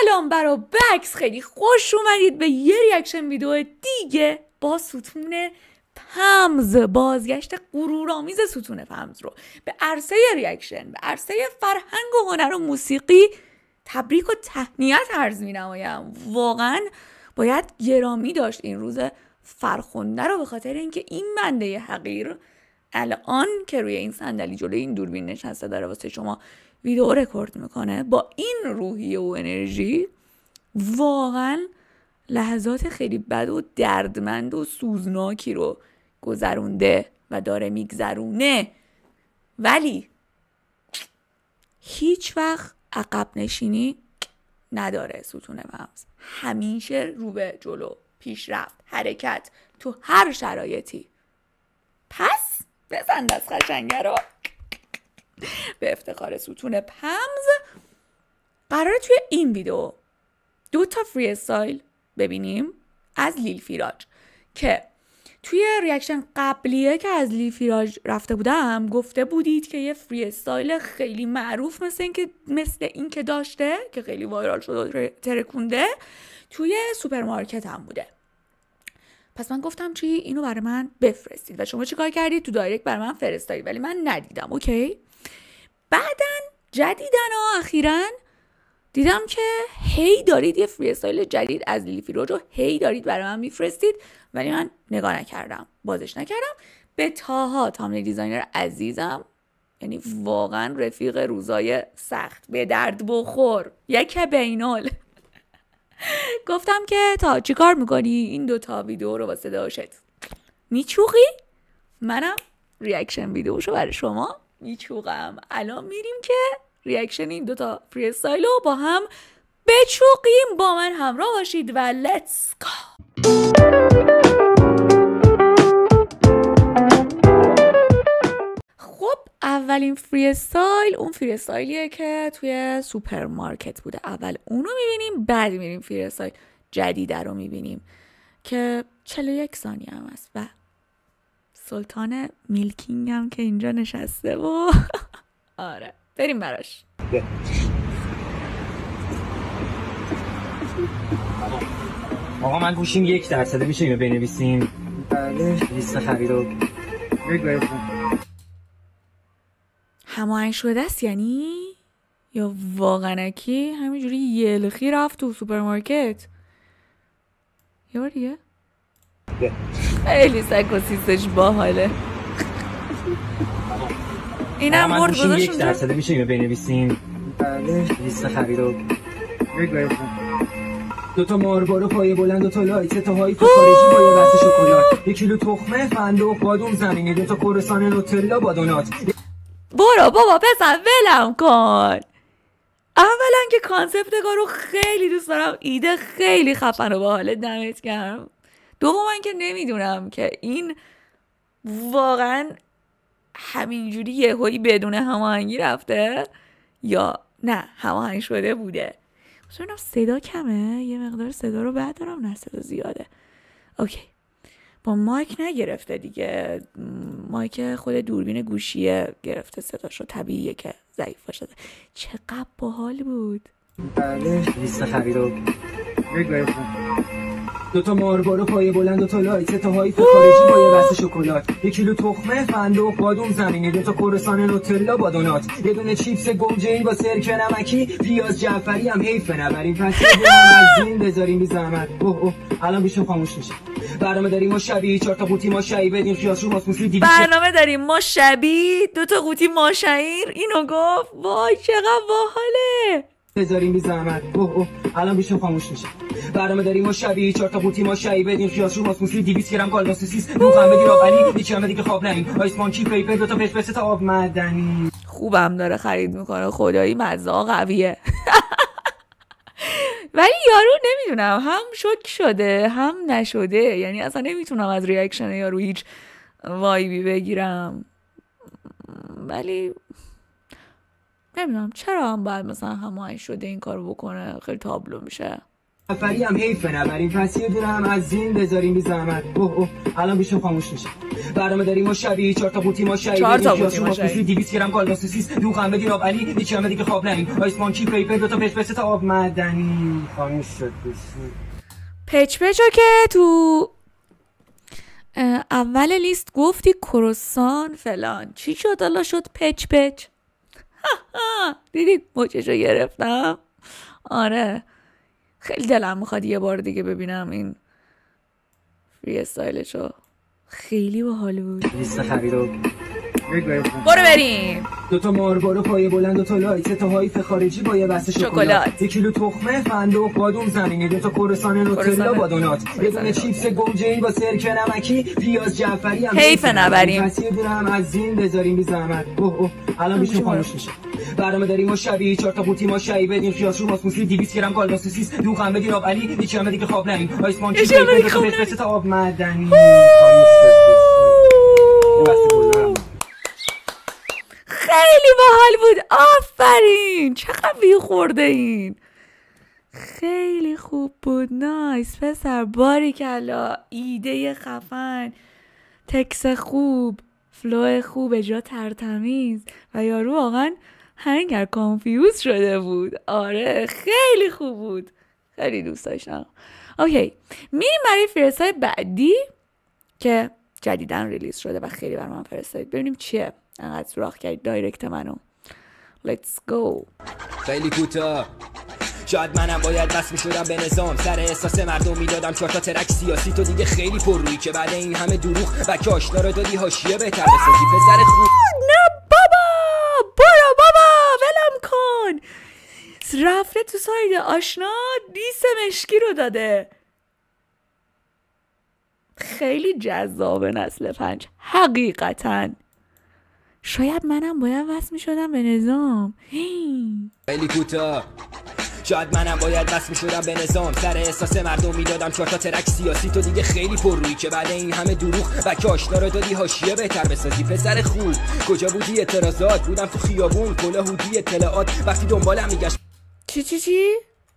سلام برا بکس خیلی خوش اومدید به یه reaction ویدیو دیگه با ستون پمز بازگشت غرورآمیز ستون پمز رو. به عرصه reaction به عرصه فرهنگ و هنر و موسیقی تبریک و تهنیت عرض می نمایم واقعا باید گرامی داشت این روز فرخنده رو به خاطر اینکه این بنده حقیر الان که روی این صندلی جلوی این دوربین نشسته داره واسه شما ویدیو رکورد می‌کنه با این روحیه و انرژی واقعا لحظات خیلی بد و دردمند و سوزناکی رو گذرونده و داره میگذرونه. ولی هیچ وقت عقب نشینی نداره ستون مغز. همیشه رو به جلو پیشرفت حرکت تو هر شرایطی. پس بزن دست قشنگه رو. به افتخار ستون پمز. قراره توی این ویدیو دو تا freestyle ببینیم از لیل فیراج که توی reaction قبلیه که از لیل فیراج رفته بودم گفته بودید که یه freestyle خیلی معروف مثل این که مثل این که داشته که خیلی viral شده ترکونده توی سوپرمارکت هم بوده. پس من گفتم چی؟ اینو برای من بفرستید. و شما چیکار کردید؟ تو direct برای من فرستادید. ولی من ندیدم. okay. بعدا جدیدن ها اخیرا دیدم که هی دارید یه freestyle جدید از لیل فیراج رو هی دارید برای من میفرستید. ولی من نگاه نکردم. بازش نکردم. به طاها thumbnail designer عزیزم. یعنی واقعا رفیق روزای سخت. به درد بخور. یک بینال گفتم که طاها چی کار می‌کنی؟ این دوتا ویدیو رو واسه داشت. میچوقی منم reaction ویدیوشو برای شما میچوقم الان میریم که reaction این دوتا freestyle رو با هم بچوقیم با من همراه باشید و let's خب اولین freestyle اون freestyle یه که توی سوپرمارکت بوده. اول اونو می‌بینیم بعد میریم freestyle جدیده رو می‌بینیم که 41 ثانیه هم است و سلطان میلکینگ هم که اینجا نشسته و آره بریم براش. آقا من گوشیم یک درصده میشه اینو بنویسیم. بله. لیست خرید رو هماهنگ شده است یعنی؟ یا واقعنکی همینجوری یلخی رفت تو سوپرمارکت. یه بار دیگه. خیلی سگ و سیستش باحاله. اینم من مرد گذاشت یک درصده میشه اینو بنویسیم. بله. لیست خرید رو دو تا ماربارو پای بلند دو تا لایت تا هایی تو خارجی با یه شکلات. یک کیلو تخمه فندق بادوم زمینی دو تا کروسان نوتلا با دونات. برو بابا پسر ولم کن. اولا که concept کارو خیلی دوست دارم. ایده خیلی خفن و باحال دمت گرم. دوما که نمی‌دونم که این واقعا همینجوری یهویی بدون هماهنگی رفته یا نه هماهنگ شده بوده. ببینم صدا کمه. یه مقدار صدا رو بعد دارم نه صدا زیاده. okay. با مایک نگرفته دیگه. مایک خود دوربین گوشیه گرفته صداشو طبیعیه که ضعیف باشه. چقدر باحال بود. بله رو. دو تا ماربارو پای بلند دو تا لایت تا هایی تو خارجی با یه بسته شکلات. یک کیلو تخمه فندق بادوم زمینی دو تا کروسان نوتلا با دونات. یه دونه چیپس گوجه با سرکه نمکی پیاز جعفری هم حیف نبریم پس یه از این بذاریم بی زحمت. اوه اوه. الان بیشون خاموش میشه. برنامه داریم ما شبیه چهار تا قوطی ما شایی بدیم. خیاس رو ماسموسی دیویس برنامه داریم ما شبی دو تا قوطی ماشعیر اینو گفت وای چقدر باحاله. بذاریم بی زحمت. اوه اوه. الان بیشون خاموش میشه. برنامه داریم ما شبیه چهار تا قوطی ما شایی بدیم خیاس رو ماسموسی 200 گرم کالباس سوسیس روغن بدین آقلی یکی هم دیگه خواب نریم. آیس مانکی پیپر دو تا پسپس تا آب. معدنی خوبم داره خرید می‌کنه. خدایی مزه قویه. ولی یارو نمی‌دونم. هم شک شده هم نشده. یعنی اصلا نمی‌تونم از ریاکشن یارو هیچ وایبی بگیرم. ولی نمی‌دونم. چرا هم باید مثلا هماهنگ شده این کارو بکنه؟ خیلی تابلو میشه. جعفری هم حیف نبریم پس یه دونه هم از این بذاریم بی زحمت. اوه اوه. الان گوشم خاموش میشه. برنامه داریم ما شبیه چهار تا قوطی ما شایی چهار تا قوطی ما. ماسوسی، 200 گرم کالباس سوسیس دوغ بدین آب علی یکی هم دیگه خواب نریم آیس مانکی پیپر دو تا پشپس تا آب. معدنی خاموش شد. پچ پچو که تو اول لیست گفتی کروسان فلان. چی شد؟ حالا شد پچ پچ دیدی موچش رو گرفتم؟ آره. خیلی دلم می‌خواد یه بار دیگه ببینم این فری استایلشو خیلی باحال بود. برو بریم. دو تا مارلبرو پای بلند دو تا light تا هایپ خارجی با یه بسته شکلات. یک کیلو تخمه فندق بادوم زمینی دو تا کروسان نوتلا. با دونات یه دونه چیپس گوجه با سرکه نمکی پیاز جعفری هم حیف نبریم. پس یه دونه هم از این بذاریم بی زحمت. اوه اوه. الان برو. خاموش میشه. برنامه داریم ما شبیه چهار تا قوطی ما شایی بدین خیاس رو ماسموسی 200 گرم کالباس سوسیس دوغ هم بدین آب علی. یکی هم دیگه خواب نریم. آیس مانکی دو پشپس تا آب معدنی خاموش شد بسو. یه بسته گلدارم. خیلی باحال بود. آفرین! چقدر بی خورده این. خیلی خوب بود. نایس. پسر باری کلا ایده خفن. text خوب. flow خوب. اجرا ترتمیز. و یارو واقعا هنگر confuse شده بود. آره خیلی خوب بود. خیلی دوست داشتم. OK. میریم برای verse های بعدی که جدیدا release شده و خیلی بر من فرستادید ببینیم چیه. انقدر سوراخ کردید direct منو. Let's go. خیلی کوتاه. شاید منم باید بس می‌شدم به نظام. سر احساس مردم می‌دادم چهار تا track سیاسی تو دیگه خیلی پر روی که بعد این همه دروغ و که آشنا رو دادی حاشیه بهتر بسازی. پسر خوب نه بابا! برو بابا! ولم کن! رفته تو ساید آشنا دیس مشکی رو داده. خیلی جذاب نسل پنج. حقیقتا. شاید منم باید وصل می شدم به نظام. خیلی کوتاه شاید منم باید بس می‌شدم به نظام سر احساس مردم می‌دادم چهار تا ترک سیاسی تو دیگه خیلی پر روی که بعد این همه دروغ و که آشنا رو دادی حاشیه بهتر بسازی پسر خوب کجا بودی اعتراضات بودم تو خیابون کلا هودی اطلاعات وقتی دنبالم میگشت چی چی چی؟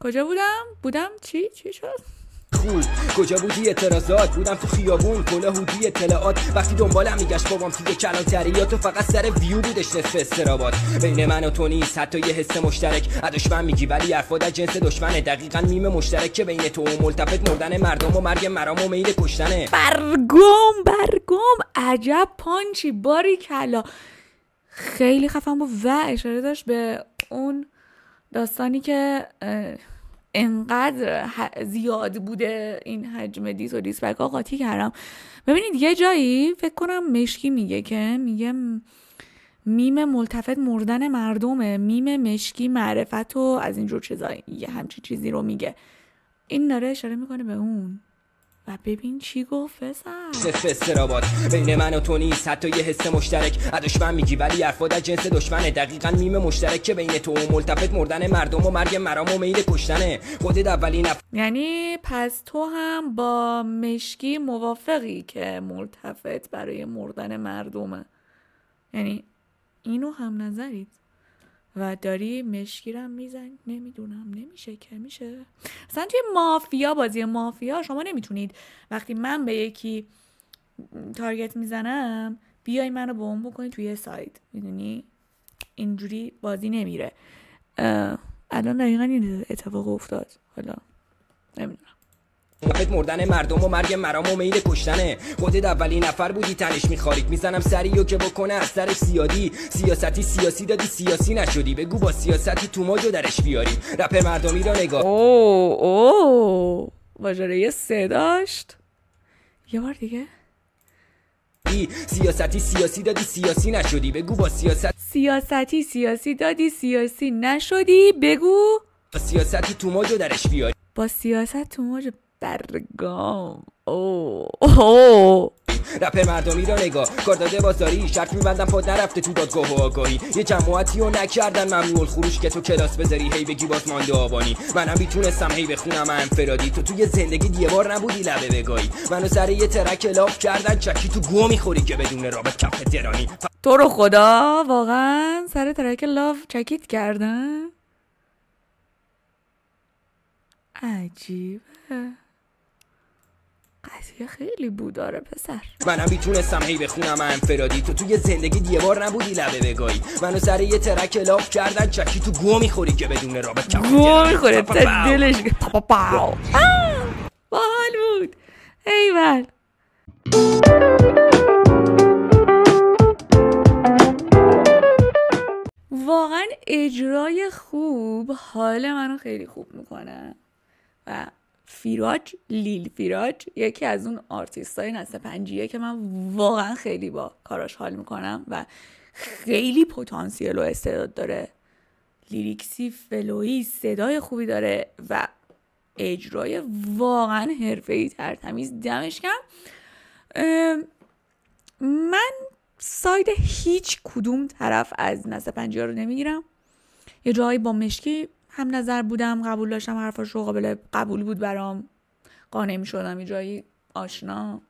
کجا بودم؟ بودم چی؟ چی شد؟ خوب کجا بودی؟ اعتراضات. بودم تو خیابون. کلا هودی اطلاعات. وقتی دنبالم میگشت بابام توی کلانتریات و فقط سر ویو بودش نصف استرابات. بین من و تو نیست. حتی یه حس مشترک. دشمن میگی ولی حرفا در جنس دشمنه دقیقا میم مشترک که بین تو و ملتفت مردن مردم و مرگ مرام و میل کشتنه. برگم برگم. عجب پانچی. باری کلا خیلی خفن بود و اشاره داشت به اون داستانی که انقدر زیاد بوده این حجم diss و diss back قاطی کردم. ببینید یه جایی فکر کنم مشکی میگه که میگه میم ملتفت مردن مردمه. میم مشکی معرفت و از اینجور چیزا. یه همچین چیزی رو میگه. این داره اشاره می‌کنه به اون. و ببین چی گفت پسر. استرابات بین من و تو نیست. حتی یه حس مشترک. از دشمن میگی ولی حرفا در جنس دشمنه. دقیقا میم مشترک که بین تو و ملتفت مردن مردم و مرگ مرام و میل کشتنه. خودت اولین یعنی پس تو هم با مشکی موافقی که ملتفت برای مردن مردمه. یعنی اینو هم نظرید. و داری مشکی رو هم میزن نمی‌دونم نمیشه که میشه. اصلا توی مافیا بازی مافیا شما نمی‌تونید وقتی من به یکی تارگت می‌زنم بیای منو اون بکنی توی ساید. می‌دونی؟ اینجوری بازی نمیره. الان دقیقا این اتفاق افتاد. حالا نمی‌دونم. مفت مردن مردم و مرگ مرام و میل کشتنه. خودت اولین نفر بودی تنش میخارید می‌زنم سریو که بکنه از سرش زیادی. سیاستی سیاسی دادی سیاسی نشدی. بگو با سیاستی تو ماجو درش بیاری. رپ مردمی را نگاه. اوه واژره سه داشت. یه بار دیگه. سیاستی سیاسی دادی سیاسی نشدی. بگو با سیاست. سیاستی سیاسی دادی سیاسی نشدی. بگو. با سیاستی تو ماجو درش بیاری. با سیاست تو موج برگام. اوه. اوه. رپ مردمی را نگاه کار داده بازاری شرط میبندم پاد نرفته تو دادگاه و آگاهی. یه جماعتی رو نکردن. ممنوع الخروج که تو کلاس بذاری. هی بگی باز مانده آبانی. منم می‌تونستم هی بخونم. انفرادی. تو توی زندگی یه بار نبودی لبه بگاهی. منو سر یه ترک لاف کردن. چکی تو گو می‌خوری که بدون رابط کف درانی تو رو خدا واقعا سر ترک لاف چکیت کردن عجیبه. قضیه خیلی بوداره پسر. منم می‌تونستم هی بخونم انفرادی. تو توی زندگی یه بار نبودی لبه بگاهی منو سر یه ترک لاف کردن چکی تو گو می‌خوری که بدون رابط گو می‌خوره تا دلش باحال بود. ایول. واقعا اجرای خوب حال منو خیلی خوب می‌کنه. و فیراج لیل فیراج یکی از اون آرتیست های نسل پنجیه که من واقعا خیلی با کاراش حال می‌کنم و خیلی پتانسیل و استعداد داره. lyrics ی flow ی صدای خوبی داره و اجرای واقعا حرفه‌ای ترتمیز دمش کم من ساید هیچ کدوم طرف از نسل پنجی رو نمی‌گیرم. یه جایی با مشکی هم نظر بودم قبول داشتم حرفاش رو قابل قبول بود برام. قانع می شدم جایی آشنا.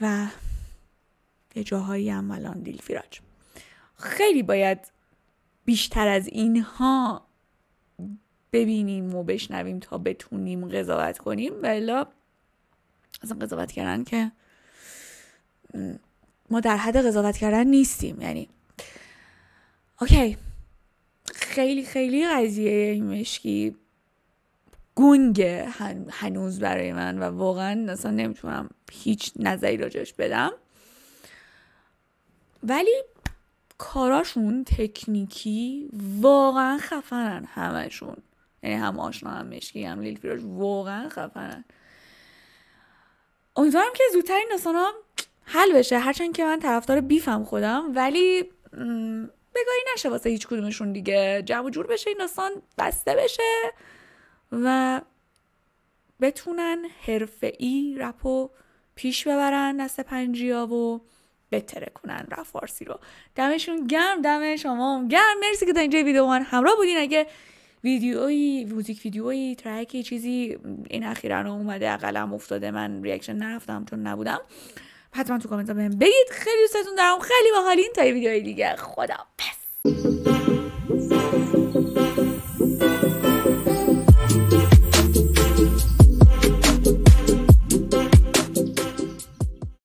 و یه جاهایی هم الان دیل فیراج. خیلی باید بیشتر از اینها ببینیم و بشنویم تا بتونیم قضاوت کنیم. ولی اصلا قضاوت کردن که ما در حد قضاوت کردن نیستیم. یعنی اوکی. خیلی خیلی قضیه این مشکی. گنگه هنوز برای من و واقعا اصلا نمی‌تونم هیچ نظری راجعش بدم. ولی کاراشون تکنیکی واقعا خفنن همشون یعنی هم آشنا هم مشکی هم لیل فیراج واقعا خفنن. امیدوارم که زودتر این داستان حل بشه. هرچند که من طرفدار بیفم خودم ولی بگاهی نشه واسه هیچ کدومشون دیگه. جمع جور بشه این داستان بسته بشه و بتونن حرفه‌ای رپ و پیش ببرن دست پنجیا و بترکونن رپ فارسی رو. دمشون گرم دم شما گرم. مرسی که تا اینجا ویدیو من همراه بودین. اگه ویدیویی موزیک ویدیویی track ی چیزی این اخیرا اومده از قلم افتاده من reaction نرفتم چون نبودم. حتما تو کامنت بهم بگید. خیلی دوستتون دارم. خیلی باحالین تا ویدیوهای دیگه. خدافظ